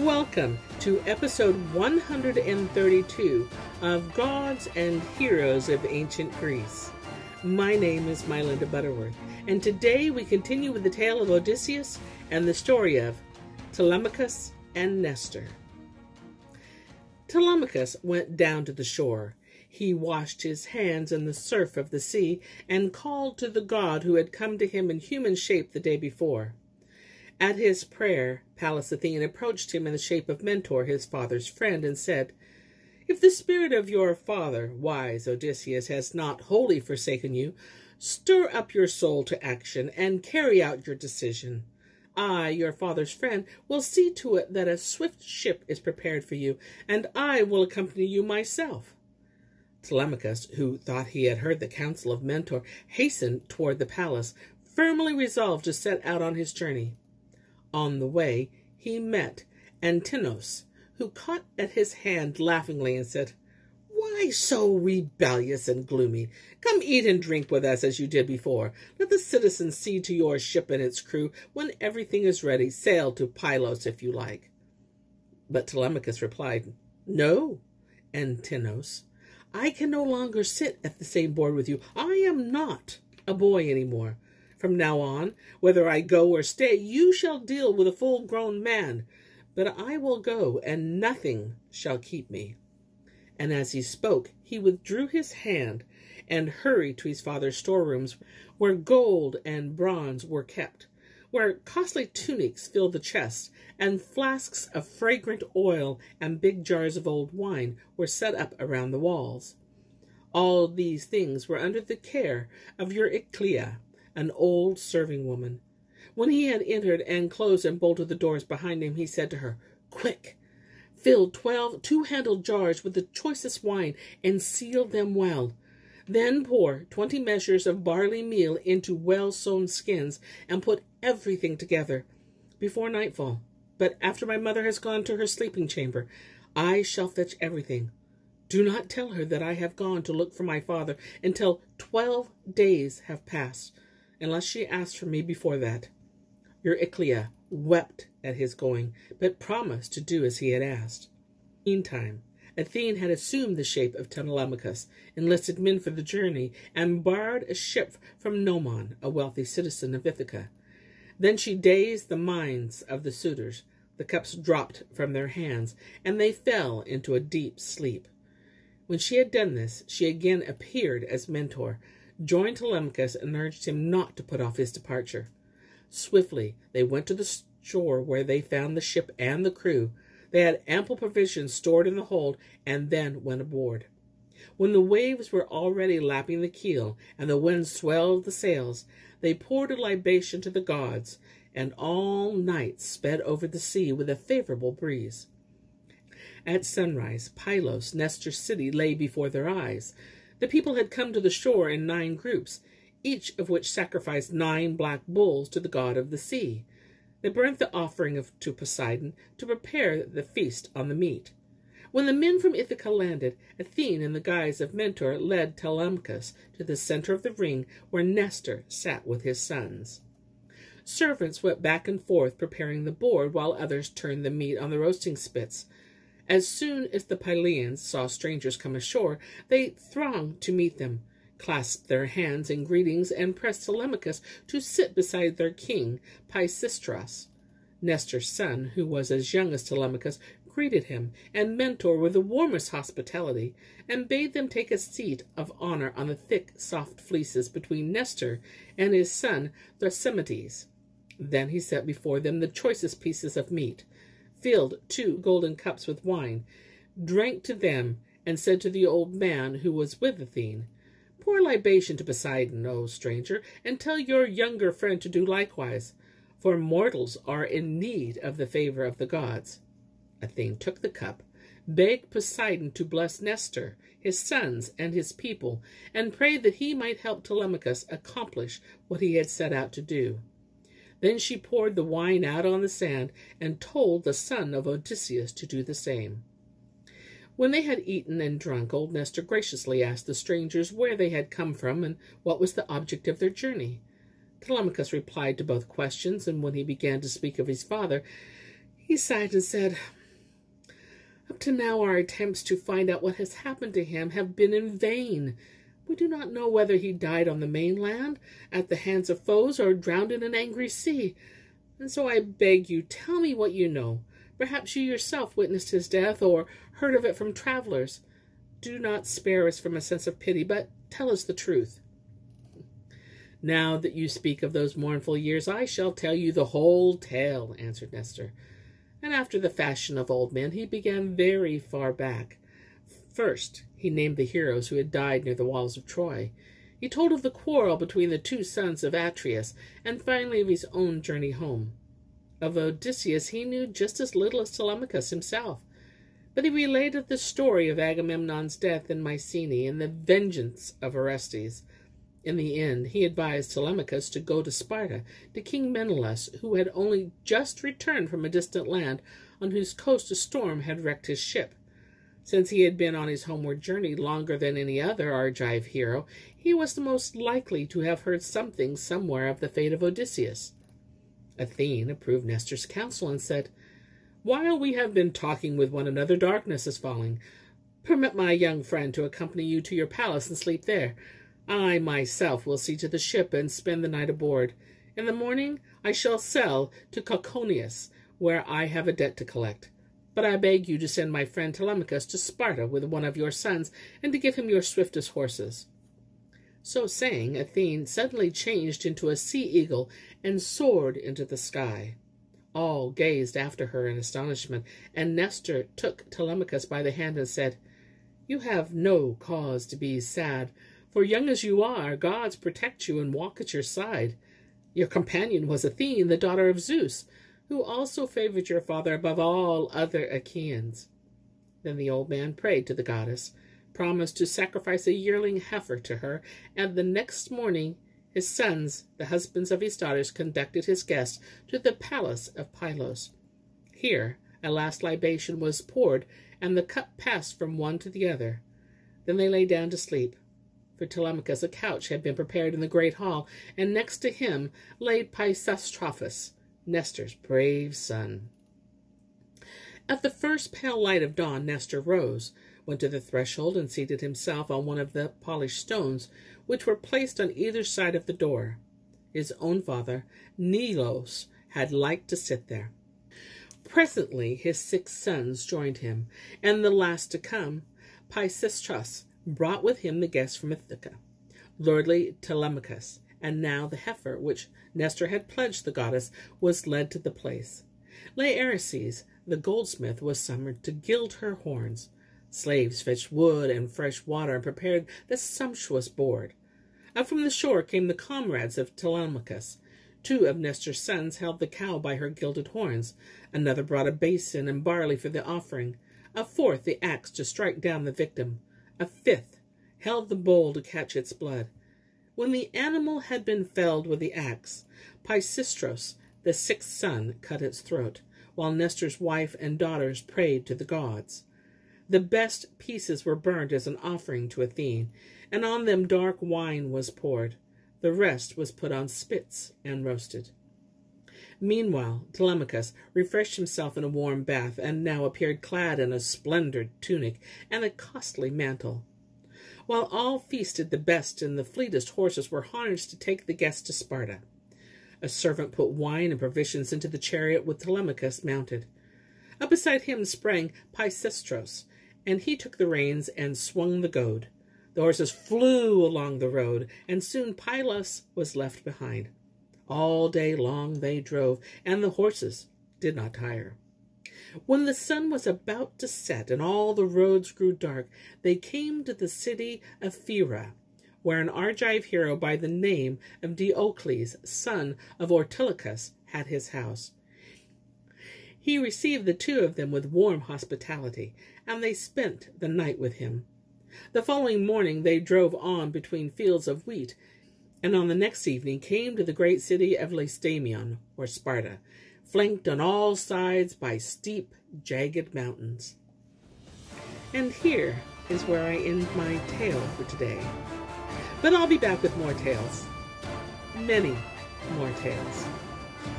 Welcome to episode 132 of Gods and Heroes of Ancient Greece. My name is Mylinda Butterworth, and today we continue with the tale of Odysseus and the story of Telemachus and Nestor. Telemachus went down to the shore. He washed his hands in the surf of the sea and called to the god who had come to him in human shape the day before. At his prayer, Pallas Athene approached him in the shape of Mentor, his father's friend, and said, If the spirit of your father, wise Odysseus, has not wholly forsaken you, stir up your soul to action and carry out your decision. I, your father's friend, will see to it that a swift ship is prepared for you, and I will accompany you myself. Telemachus, who thought he had heard the counsel of Mentor, hastened toward the palace, firmly resolved to set out on his journey. On the way, he met Antinous, who caught at his hand laughingly and said, Why so rebellious and gloomy? Come eat and drink with us as you did before. Let the citizens see to your ship and its crew. When everything is ready, sail to Pylos if you like. But Telemachus replied, No, Antinous, I can no longer sit at the same board with you. I am not a boy any more. From now on, whether I go or stay, you shall deal with a full grown man. But I will go, and nothing shall keep me. And as he spoke, he withdrew his hand and hurried to his father's storerooms, where gold and bronze were kept, where costly tunics filled the chests, and flasks of fragrant oil and big jars of old wine were set up around the walls. All these things were under the care of your Euryclea, an old serving woman. When he had entered and closed and bolted the doors behind him, he said to her, Quick, fill twelve two handled jars with the choicest wine and seal them well. Then pour twenty measures of barley meal into well sewn skins and put everything together before nightfall. But after my mother has gone to her sleeping chamber, I shall fetch everything. Do not tell her that I have gone to look for my father until twelve days have passed unless she asked for me before that. Euryclea wept at his going, but promised to do as he had asked. Meantime, Athene had assumed the shape of Telemachus, enlisted men for the journey, and borrowed a ship from Noemon, a wealthy citizen of Ithaca. Then she dazed the minds of the suitors. The cups dropped from their hands, and they fell into a deep sleep. When she had done this, she again appeared as Mentor, joined Telemachus and urged him not to put off his departure. Swiftly they went to the shore where they found the ship and the crew. They had ample provisions stored in the hold and then went aboard. When the waves were already lapping the keel and the wind swelled the sails, they poured a libation to the gods, and all night sped over the sea with a favorable breeze. At sunrise, Pylos, Nestor's city, lay before their eyes. The people had come to the shore in nine groups, each of which sacrificed nine black bulls to the god of the sea. They burnt the offering of, to Poseidon to prepare the feast on the meat. When the men from Ithaca landed, Athene, in the guise of Mentor, led Telemachus to the center of the ring where Nestor sat with his sons. Servants went back and forth preparing the board while others turned the meat on the roasting spits. As soon as the Pylians saw strangers come ashore, they thronged to meet them, clasped their hands in greetings, and pressed Telemachus to sit beside their king, Pisistratus. Nestor's son, who was as young as Telemachus, greeted him and Mentor with the warmest hospitality, and bade them take a seat of honor on the thick, soft fleeces between Nestor and his son Thrasymedes. Then he set before them the choicest pieces of meat, filled two golden cups with wine, drank to them, and said to the old man who was with Athene, Pour libation to Poseidon, O stranger, and tell your younger friend to do likewise, for mortals are in need of the favor of the gods. Athene took the cup, begged Poseidon to bless Nestor, his sons, and his people, and prayed that he might help Telemachus accomplish what he had set out to do. Then she poured the wine out on the sand and told the son of Odysseus to do the same. When they had eaten and drunk, old Nestor graciously asked the strangers where they had come from and what was the object of their journey. Telemachus replied to both questions, and when he began to speak of his father, He sighed and said, Up to now, our attempts to find out what has happened to him have been in vain. We do not know whether he died on the mainland, at the hands of foes, or drowned in an angry sea. And so I beg you, tell me what you know. Perhaps you yourself witnessed his death, or heard of it from travelers. Do not spare us from a sense of pity, but tell us the truth. Now that you speak of those mournful years, I shall tell you the whole tale, answered Nestor. And after the fashion of old men, he began very far back. First, he named the heroes who had died near the walls of Troy. He told of the quarrel between the two sons of Atreus, and finally of his own journey home. Of Odysseus he knew just as little as Telemachus himself, but he related the story of Agamemnon's death in Mycenae and the vengeance of Orestes. In the end, he advised Telemachus to go to Sparta, to King Menelaus, who had only just returned from a distant land on whose coast a storm had wrecked his ship. Since he had been on his homeward journey longer than any other Argive hero, he was the most likely to have heard something somewhere of the fate of Odysseus. Athene approved Nestor's counsel and said, While we have been talking with one another, darkness is falling. Permit my young friend to accompany you to your palace and sleep there. I myself will see to the ship and spend the night aboard. In the morning I shall sail to Caucasus, where I have a debt to collect. But I beg you to send my friend Telemachus to Sparta with one of your sons, and to give him your swiftest horses. So saying, Athene suddenly changed into a sea eagle and soared into the sky. All gazed after her in astonishment, and Nestor took Telemachus by the hand and said, You have no cause to be sad, for young as you are, gods protect you and walk at your side. Your companion was Athene, the daughter of Zeus, who also favored your father above all other Achaeans. Then the old man prayed to the goddess, promised to sacrifice a yearling heifer to her, and the next morning his sons, the husbands of his daughters, conducted his guests to the palace of Pylos. Here a last libation was poured, and the cup passed from one to the other. Then they lay down to sleep. For Telemachus a couch had been prepared in the great hall, and next to him lay Pisistratus, Nestor's brave son. At the first pale light of dawn, Nestor rose, went to the threshold, and seated himself on one of the polished stones which were placed on either side of the door. His own father, Neleus, had liked to sit there. Presently his six sons joined him, and the last to come, Pisistratus, brought with him the guests from Ithaca, lordly Telemachus, and now the heifer which Nestor had pledged the goddess was led to the place. Laerces, the goldsmith, was summoned to gild her horns. Slaves fetched wood and fresh water and prepared the sumptuous board. Up from the shore came the comrades of Telemachus. Two of Nestor's sons held the cow by her gilded horns. Another brought a basin and barley for the offering. A fourth the axe to strike down the victim. A fifth held the bowl to catch its blood. When the animal had been felled with the axe, Pisistratus, the sixth son, cut its throat, while Nestor's wife and daughters prayed to the gods. The best pieces were burnt as an offering to Athene, and on them dark wine was poured. The rest was put on spits and roasted. Meanwhile, Telemachus refreshed himself in a warm bath, and now appeared clad in a splendid tunic and a costly mantle. While all feasted, the best and the fleetest horses were harnessed to take the guests to Sparta. A servant put wine and provisions into the chariot with Telemachus mounted. Up beside him sprang Pisistratus, and he took the reins and swung the goad. The horses flew along the road, and soon Pylos was left behind. All day long they drove, and the horses did not tire. When the sun was about to set and all the roads grew dark, they came to the city of Phera, where an Argive hero by the name of Diocles, son of Ortilochus, had his house. He received the two of them with warm hospitality, and they spent the night with him. The following morning they drove on between fields of wheat, and on the next evening came to the great city of Lacedaemon, or Sparta, flanked on all sides by steep, jagged mountains. And here is where I end my tale for today. But I'll be back with more tales. Many more tales.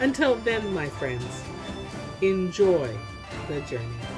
Until then, my friends, Enjoy the journey.